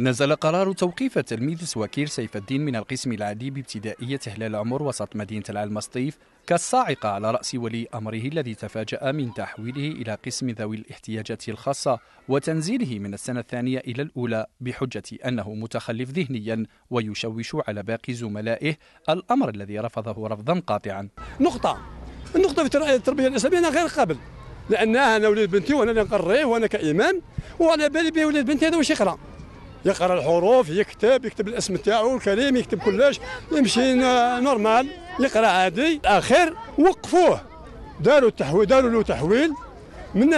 نزل قرار توقيف التلميذ سواكير سيف الدين من القسم العادي بابتدائية هلال عمر وسط مدينة العلمسطيف كالصاعقة على رأس ولي أمره الذي تفاجأ من تحويله إلى قسم ذوي الاحتياجات الخاصة وتنزيله من السنة الثانية إلى الأولى بحجة أنه متخلف ذهنيا ويشوش على باقي زملائه الأمر الذي رفضه رفضا قاطعا. نقطة. النقطة في التربية الإسلامية أنا غير قابل لأنها أنا ولد بنتي وأنا اللي نقريه وأنا كإمام وعلى بالي بيه ولد بنتي هذا واش يقرأ يقرأ الحروف يكتب يكتب الاسم تاعو الكريم يكتب كلش يمشي نورمال يقرأ عادي. اخر وقفوه. داروا التحويل داروا له تحويل من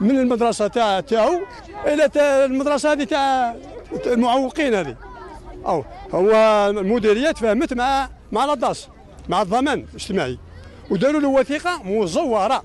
من المدرسة تاع تاعو إلى المدرسة هذه تاع المعوقين هذه. أو هو المديرية تفاهمت مع مع لاداس مع الضمان الاجتماعي. وداروا له وثيقة مزورة.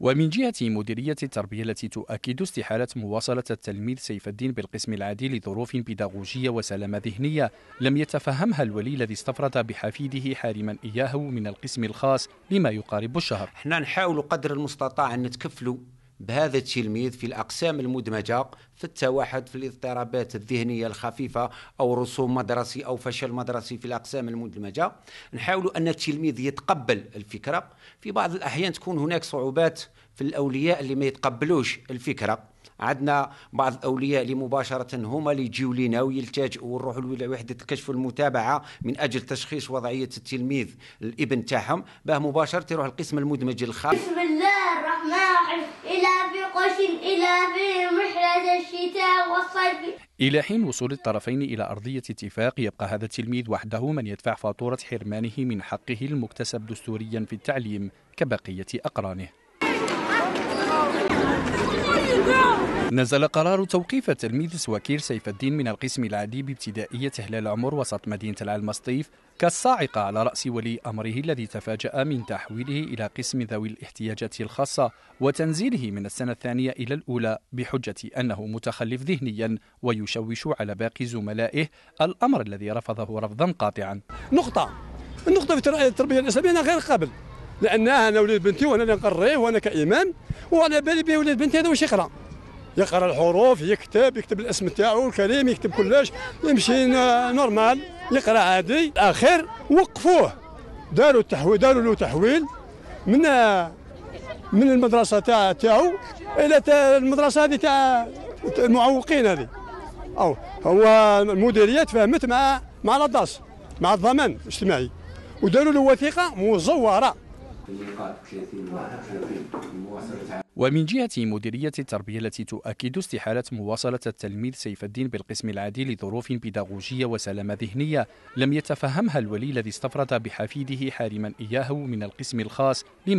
ومن جهة مديرية التربية التي تؤكد استحالة مواصلة التلميذ سيف الدين بالقسم العادي لظروف بيداغوجية وسلامة ذهنية لم يتفهمها الولي الذي استفرد بحفيده حارما إياه من القسم الخاص لما يقارب الشهر. إحنا نحاول قدر المستطاع أن نتكفلوا بهذا التلميذ في الأقسام المدمجة في التوحد في الاضطرابات الذهنية الخفيفة أو رسوم مدرسي أو فشل مدرسي في الأقسام المدمجة. نحاول أن التلميذ يتقبل الفكرة. في بعض الأحيان تكون هناك صعوبات في الأولياء اللي ما يتقبلوش الفكرة. عندنا بعض الأولياء اللي مباشرة هما اللي يجيو لينا ويلتجئوا ونروحوا لوحده الكشف والمتابعه من أجل تشخيص وضعية التلميذ الابن تاعهم. باه مباشرة يروح القسم المدمج الخاص. بسم الله الرحمن الرحيم. إلى في قش إلى في محرز الشتاء والصيف. إلى حين وصول الطرفين إلى أرضية اتفاق يبقى هذا التلميذ وحده من يدفع فاتورة حرمانه من حقه المكتسب دستوريا في التعليم كبقية أقرانه. نزل قرار توقيف التلميذ سواكير سيف الدين من القسم العادي بابتدائية هلال عمر وسط مدينة العلمسطيف كالصاعقة على رأس ولي أمره الذي تفاجأ من تحويله إلى قسم ذوي الاحتياجات الخاصة وتنزيله من السنة الثانية إلى الأولى بحجة أنه متخلف ذهنيا ويشوش على باقي زملائه الأمر الذي رفضه رفضا قاطعا. نقطة. النقطة في التربية الإسلامية أنا غير قابل لأنها أنا ولد بنتي وأنا اللي نقريه وأنا كإمام وعلى بالي بيه ولد بنتي هذا واش يقرأ؟ يقرأ الحروف يكتب يكتب الاسم تاعو الكريم يكتب كلش يمشي نورمال يقرأ عادي. اخر وقفوه. داروا التحويل داروا له تحويل من من المدرسة تاع تاعو إلى المدرسة هذه تاع المعوقين هذه. أو هو المديريه تفاهمت مع مع لاداس مع الضمان الاجتماعي. وداروا له وثيقة مزورة. ومن جهة مديرية التربية التي تؤكد استحالة مواصلة التلميذ سيف الدين بالقسم العادي لظروف بيداغوجية وسلامة ذهنية لم يتفهمها الولي الذي استفرد بحفيده حارما إياه من القسم الخاص لما